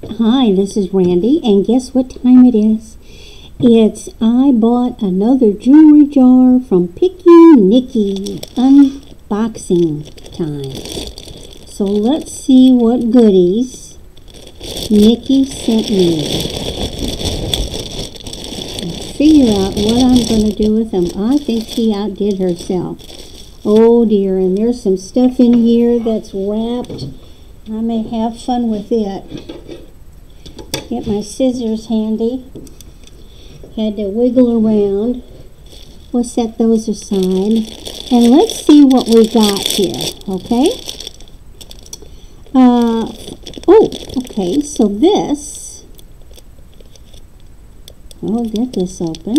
Hi, this is Randy, and guess what time it is? It's I bought another jewelry jar from Picky Niki. Unboxing time. So let's see what goodies Niki sent me. And figure out what I'm going to do with them. I think she outdid herself. Oh dear, and there's some stuff in here that's wrapped. I may have fun with it. Get my scissors handy. Had to wiggle around. We'll set those aside. And let's see what we got here, okay? Uh, oh, okay, so this, I'll get this open.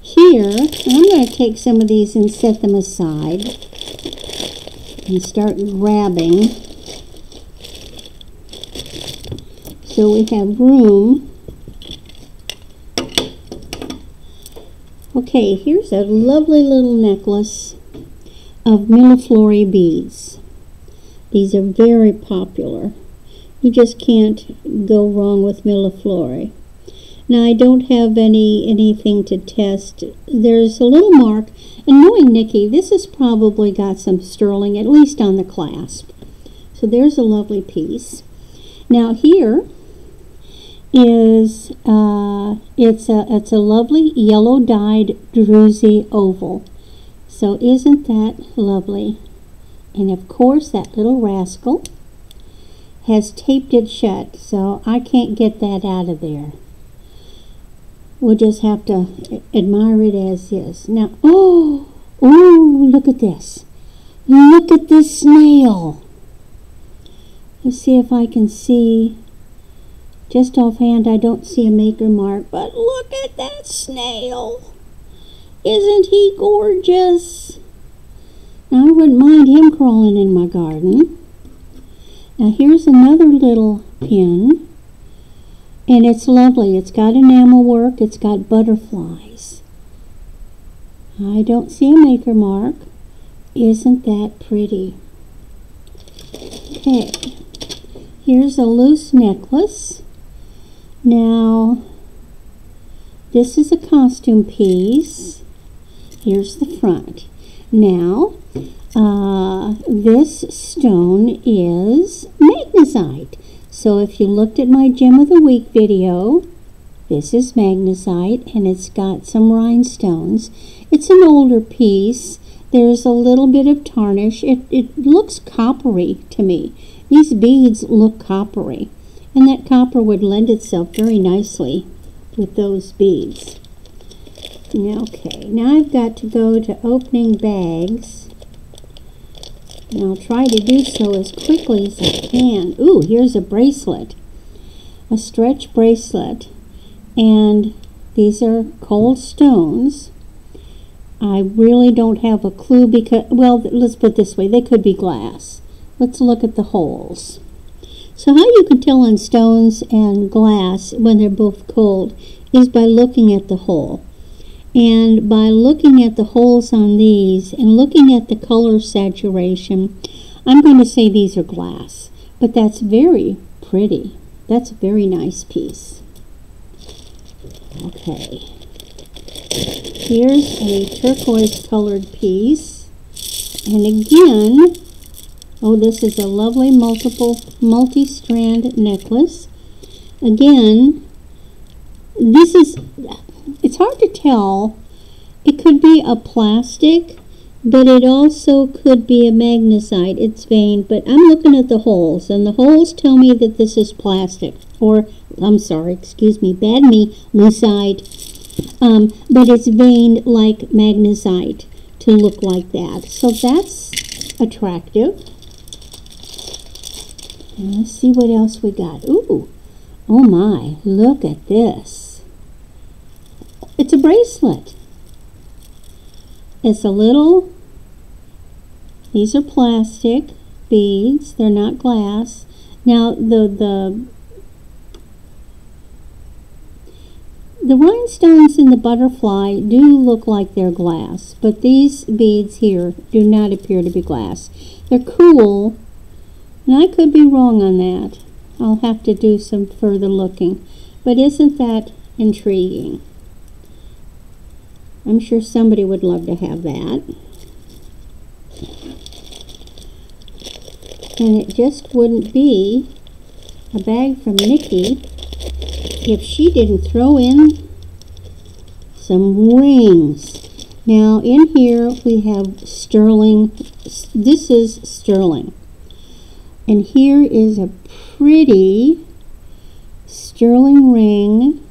Here, I'm going to take some of these and set them aside and start grabbing so we have room. Okay, here's a lovely little necklace of Milleflori beads. These are very popular. You just can't go wrong with Milleflori. Now I don't have any anything to test. There's a little mark, and knowing Niki, this has probably got some sterling, at least on the clasp. So there's a lovely piece. Now here is uh, it's a it's a lovely yellow dyed druzy oval. So isn't that lovely? And of course that little rascal has taped it shut, so I can't get that out of there. We'll just have to admire it as is. Now, oh, oh, look at this. Look at this snail. Let's see if I can see just offhand, I don't see a maker mark, but look at that snail. Isn't he gorgeous? Now, I wouldn't mind him crawling in my garden. Now, here's another little pin. And it's lovely. It's got enamel work. It's got butterflies. I don't see a maker mark. Isn't that pretty? Okay. Here's a loose necklace. Now, this is a costume piece. Here's the front. Now, uh, this stone is magnesite. So if you looked at my Gem of the Week video, this is magnesite and it's got some rhinestones. It's an older piece. There's a little bit of tarnish. It, it looks coppery to me. These beads look coppery. And that copper would lend itself very nicely with those beads. Okay, now I've got to go to opening bags. And I'll try to do so as quickly as I can. Ooh, here's a bracelet. A stretch bracelet. And these are cold stones. I really don't have a clue because, well, let's put this way. They could be glass. Let's look at the holes. So how you can tell on stones and glass when they're both cold is by looking at the hole. And by looking at the holes on these and looking at the color saturation, I'm going to say these are glass. But that's very pretty. That's a very nice piece. Okay. Here's a turquoise colored piece. And again, Oh, this is a lovely multiple multi-strand necklace. Again, this is, it's hard to tell. It could be a plastic, but it also could be a magnesite. It's veined, but I'm looking at the holes, and the holes tell me that this is plastic. Or, I'm sorry, excuse me, bad me, lucite. Um, but it's veined like magnesite to look like that. So that's attractive. Let's see what else we got. Ooh, oh my, look at this. It's a bracelet. It's a little, these are plastic beads. They're not glass. Now, the, the, the rhinestones in the butterfly do look like they're glass, but these beads here do not appear to be glass. They're cool And I could be wrong on that. I'll have to do some further looking. But isn't that intriguing? I'm sure somebody would love to have that. And it just wouldn't be a bag from Niki if she didn't throw in some rings. Now in here we have sterling, this is sterling. And here is a pretty sterling ring.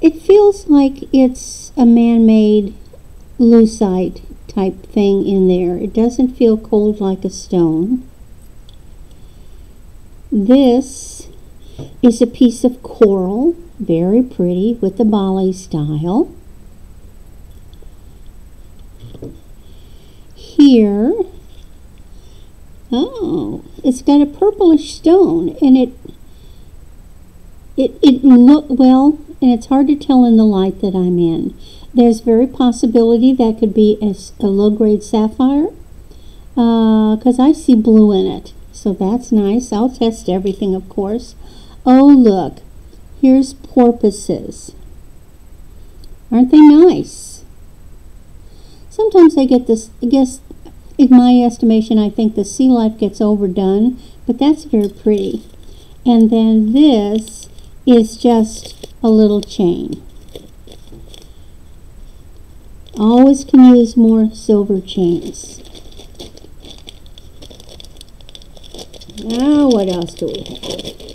It feels like it's a man-made lucite type thing in there. It doesn't feel cold like a stone. This is a piece of coral, very pretty with the Bali style. Here, oh, it's got a purplish stone and it, it, it look, well, and it's hard to tell in the light that I'm in. There's very possibility that could be a, a low-grade sapphire because uh, I see blue in it. So that's nice. I'll test everything, of course. Oh, look. Here's porpoises. Aren't they nice? Sometimes I get this, I guess, in my estimation, I think the sea life gets overdone, but that's very pretty. And then this is just a little chain. Always can use more silver chains. Now what else do we have?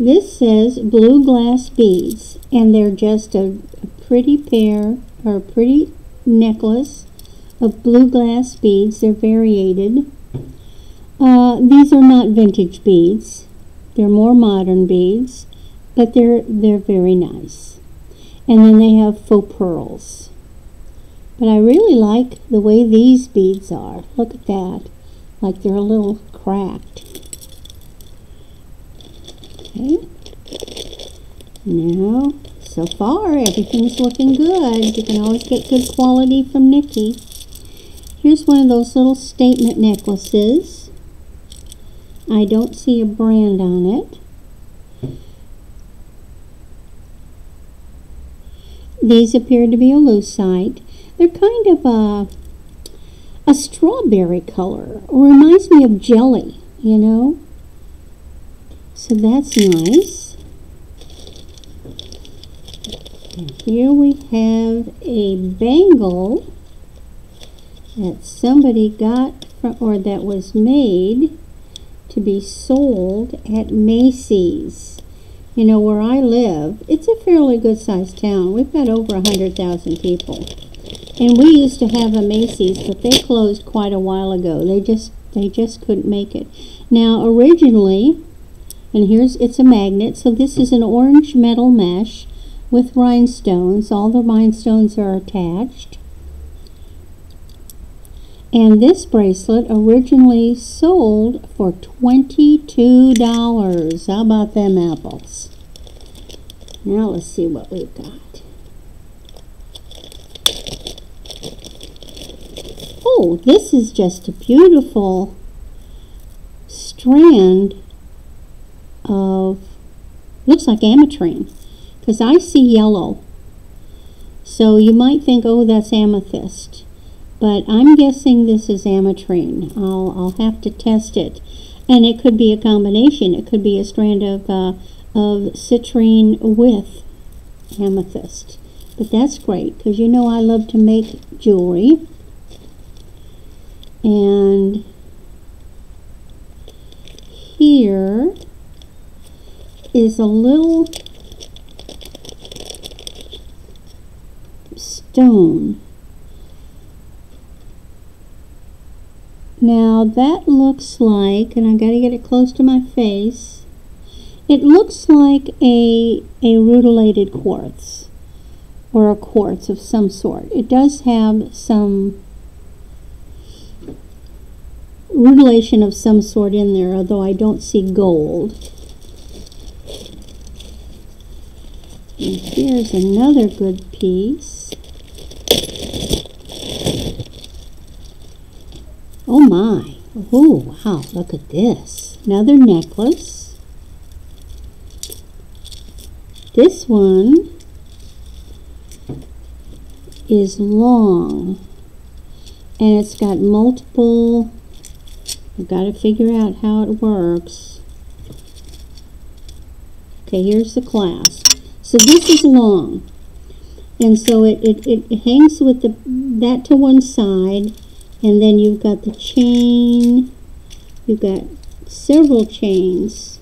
This says blue glass beads and they're just a, a pretty pair or a pretty necklace of blue glass beads. They're variated. Uh, these are not vintage beads. They're more modern beads, but they're they're very nice. And then they have faux pearls. But I really like the way these beads are. Look at that. Like they're a little cracked. Okay. Now, so far, everything's looking good. You can always get good quality from Niki. Here's one of those little statement necklaces. I don't see a brand on it. These appear to be a lucite. They're kind of a, a strawberry color. Reminds me of jelly, you know. So that's nice. And here we have a bangle that somebody got from, or that was made to be sold at Macy's. You know, where I live, it's a fairly good sized town. We've got over a 100,000 people. And we used to have a Macy's, but they closed quite a while ago. They just they just couldn't make it. Now, originally, and here's it's a magnet. So this is an orange metal mesh with rhinestones. All the rhinestones are attached. And this bracelet originally sold for $22. How about them apples? Now let's see what we've got. Oh, this is just a beautiful strand of, looks like ametrine, because I see yellow. So you might think, oh, that's amethyst. But I'm guessing this is ametrine. I'll, I'll have to test it. And it could be a combination. It could be a strand of, uh, of citrine with amethyst. But that's great, because you know I love to make jewelry. And here is a little stone. Now that looks like, and I gotta get it close to my face, it looks like a, a rutilated quartz or a quartz of some sort. It does have some rutilation of some sort in there, although I don't see gold. And here's another good piece. Oh my. Oh wow, look at this. Another necklace. This one is long and it's got multiple I've got to figure out how it works okay here's the clasp so this is long. And so it, it, it hangs with the that to one side and then you've got the chain you've got several chains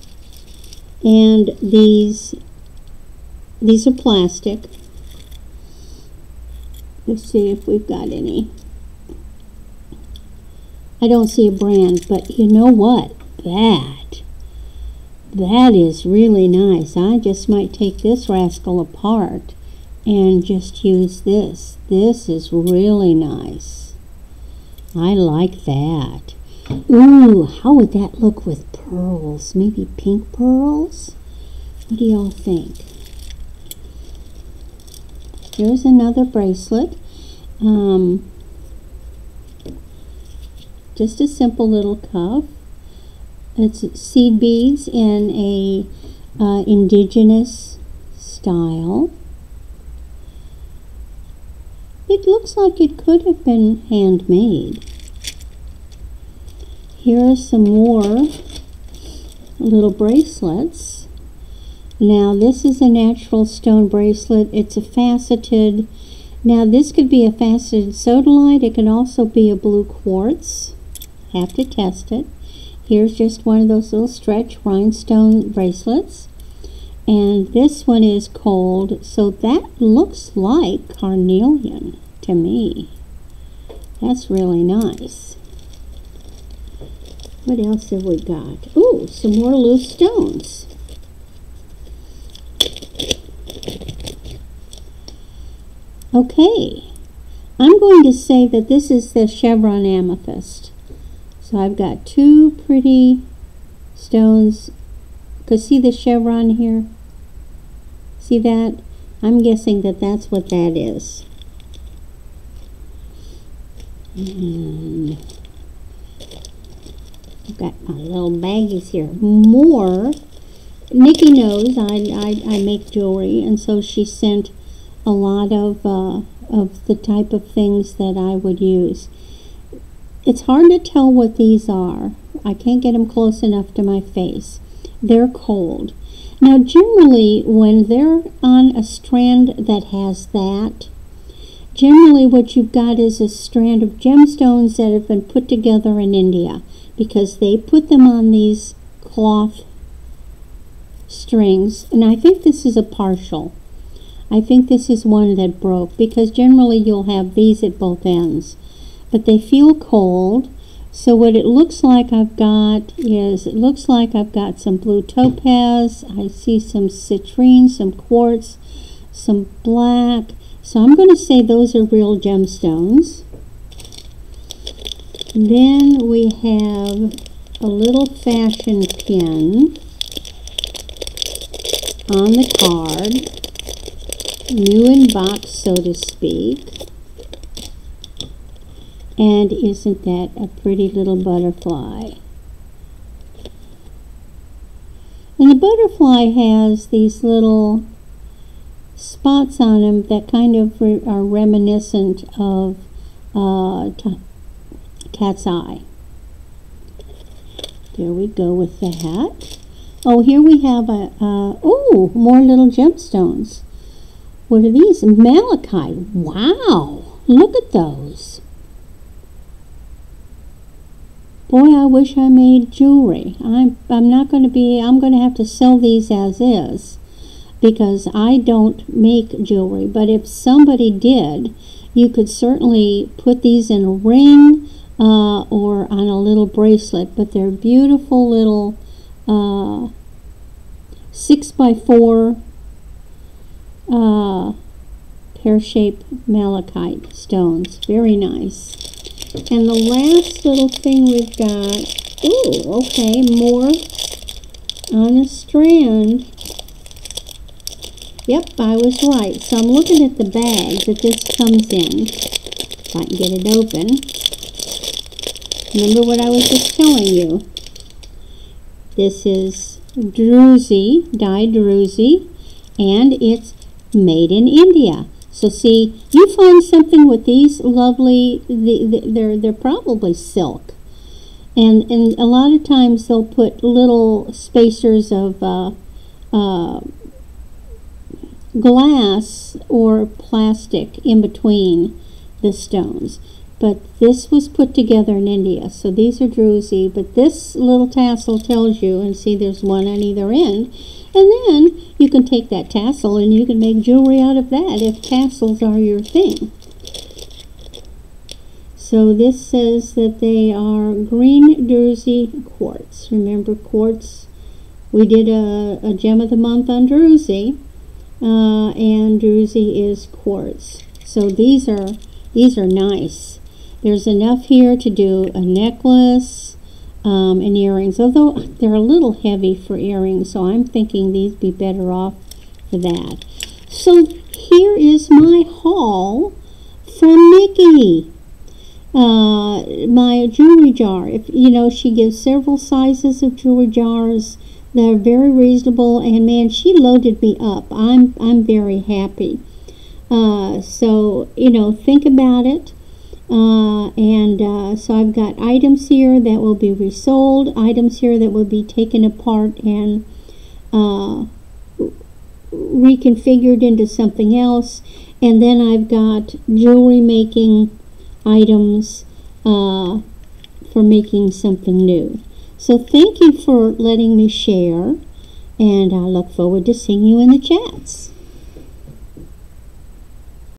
and these these are plastic. Let's see if we've got any. I don't see a brand but you know what? That that is really nice I just might take this rascal apart and just use this. This is really nice. I like that. Ooh, how would that look with pearls? Maybe pink pearls? What do y'all think? Here's another bracelet. Um, just a simple little cuff. It's seed beads in a uh, indigenous style. It looks like it could have been handmade. Here are some more little bracelets. Now this is a natural stone bracelet. It's a faceted. Now this could be a faceted sodalite. It can also be a blue quartz. Have to test it. Here's just one of those little stretch rhinestone bracelets. And this one is cold so that looks like carnelian to me. That's really nice. What else have we got? Oh some more loose stones. Okay I'm going to say that this is the chevron amethyst so I've got two pretty stones because see the chevron here See that? I'm guessing that that's what that is. And I've got my little baggies here. More. Niki knows I, I, I make jewelry, and so she sent a lot of, uh, of the type of things that I would use. It's hard to tell what these are. I can't get them close enough to my face. They're cold. Now, generally, when they're on a strand that has that, generally what you've got is a strand of gemstones that have been put together in India because they put them on these cloth strings. And I think this is a partial. I think this is one that broke because generally you'll have these at both ends. But they feel cold so what it looks like I've got is, it looks like I've got some blue topaz, I see some citrine, some quartz, some black. So I'm going to say those are real gemstones. Then we have a little fashion pin on the card, new in box so to speak. And isn't that a pretty little butterfly? And the butterfly has these little spots on him that kind of re are reminiscent of uh, cat's eye. There we go with the hat. Oh, here we have a, uh, oh, more little gemstones. What are these? Malachite. Wow, look at those. Boy, I wish I made jewelry. I'm, I'm not going to be, I'm going to have to sell these as is because I don't make jewelry. But if somebody did, you could certainly put these in a ring uh, or on a little bracelet. But they're beautiful little uh, six by four uh, pear-shaped malachite stones. Very nice. And the last little thing we've got, ooh, okay, more on a strand. Yep, I was right. So I'm looking at the bag that this comes in, if I can get it open. Remember what I was just telling you. This is druzy, dyed druzy, and it's made in India. So see, you find something with these lovely, the, the, they're, they're probably silk. And, and a lot of times they'll put little spacers of uh, uh, glass or plastic in between the stones. But this was put together in India, so these are druzy. But this little tassel tells you, and see there's one on either end. And then you can take that tassel and you can make jewelry out of that if tassels are your thing. So this says that they are green druzy quartz. Remember quartz? We did a, a gem of the month on druzy, uh, and druzy is quartz. So these are these are nice. There's enough here to do a necklace um, and earrings, although they're a little heavy for earrings, so I'm thinking these be better off for that. So here is my haul from Niki. Uh, my jewelry jar. If you know, she gives several sizes of jewelry jars. They're very reasonable, and man, she loaded me up. I'm I'm very happy. Uh, so you know, think about it. Uh, and uh, so I've got items here that will be resold, items here that will be taken apart and uh, reconfigured into something else. And then I've got jewelry making items uh, for making something new. So thank you for letting me share, and I look forward to seeing you in the chats.